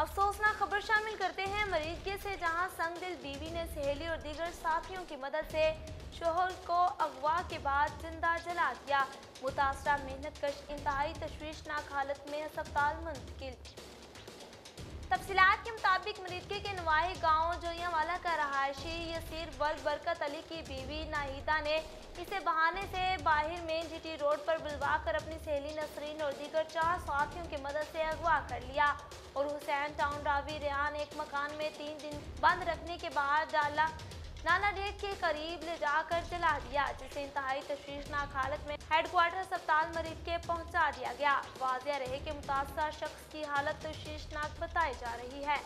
अफसोसनाक खबर शामिल करते हैं मरीज़ के से, जहाँ संग दिल बीवी ने सहेली और दीगर साथियों की मदद से शोहर को अगवा के बाद ज़िंदा जला दिया। मुतासरा मेहनत कश इंतहाई तशवीशनाक हालत में अस्पताल मुंतकिल। तफसीत के मुताबिक मरीजके के नवाही गाँव जोयावाला का रहायशी यसीर वर्ग बरकत अली की बीवी नाहिदा ने इसे बहाने से रोड पर बुलवा कर अपनी सहेली नसरीन और दीगर चार साथियों की मदद से अगवा कर लिया और हुसैन टाउन रावी रेहान एक मकान में तीन दिन बंद रखने के बाद डाला। नाना डेट के करीब ले जाकर जला दिया, जिसे इंतहाई तशवीशनाक हालत में हेडक्वार्टर अस्पताल मरीज़ के पहुँचा दिया गया। वाजिया रहे कि मुतासर शख्स की हालत तशवीशनाक बताई जा रही है।